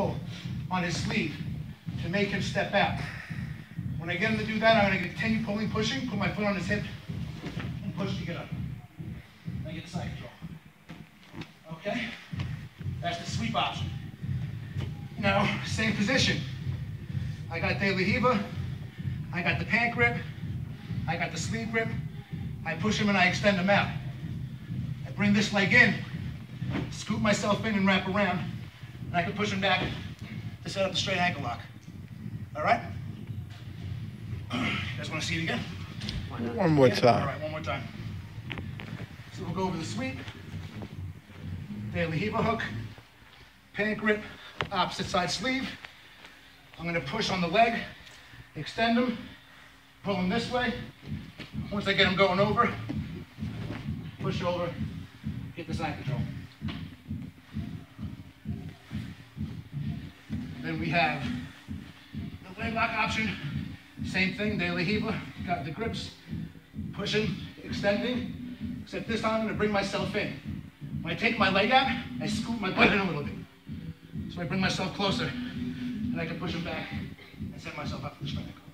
pull on his sleeve to make him step out. When I get him to do that, I'm gonna continue pulling, pushing, put my foot on his hip, and push to get up. I get side control. Okay? That's the sweep option. Now, same position. I got De La Riva, I got the pant grip, I got the sleeve grip, I push him and I extend him out. I bring this leg in, scoop myself in and wrap around, and I can push him back to set up the straight ankle lock. All right? You guys want to see it again? One more Yeah? Time. All right, one more time. So we'll go over the sweep, De La Riva hook, pant grip, opposite side sleeve. I'm gonna push on the leg, extend him, pull him this way. Once I get him going over, push over, get the side control. Then we have the leg lock option. Same thing, La Riva, got the grips, pushing, extending, except this time I'm gonna bring myself in. When I take my leg out, I scoop my butt in a little bit. So I bring myself closer, and I can push him back and set myself up for the right.